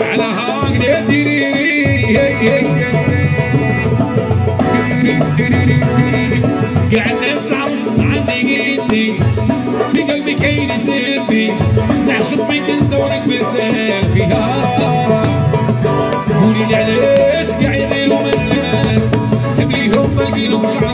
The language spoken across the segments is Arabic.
على هاك قاعد اصعب عندي جيتي في قلبي كاين سيفي نعشق بيك نزورك بسيفي قولي لي علاش قاعد يديروا منك تدري هم ما لقيلهمش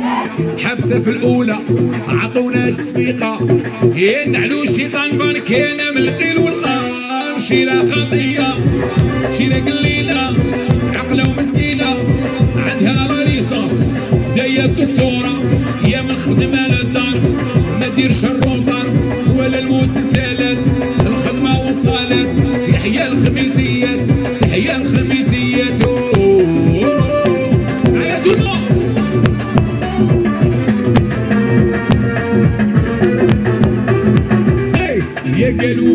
حبسة في الأولى عطونا تسبيقة. ينعلو الشيطان باركينا من القيل والقام. شيرة خطية شيرة قليلة عقلة ومسكينة. عندها راليسانس جاية الدكتورة. يا من خدمة للدار ما ديرش الروطر ولا المسلسلات الخدمة وصلت يحيى الخميسيات يحيى الخميسيات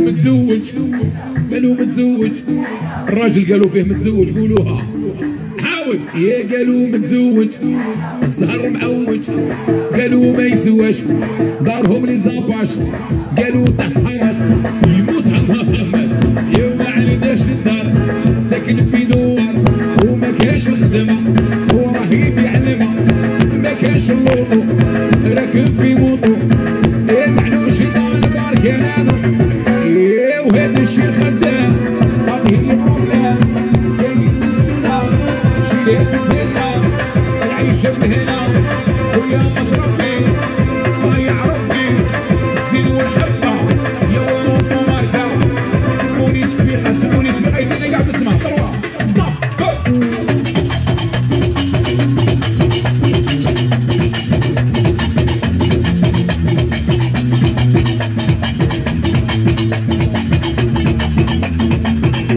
متزوج. قالوا متزوج؟ الراجل قالوا فيه متزوج قولوها. حاول يا قالوا متزوج. الزهر معوج. قالوا ما يسواش. دارهم لي زاباش. قالوا تاع يموت عمها محمد. يا ما على داش الدار. ساكن في دوار. وما كاش الخدمة. وراه يبيع ما كاش اللوطو. راكب في موطو. We are the champions.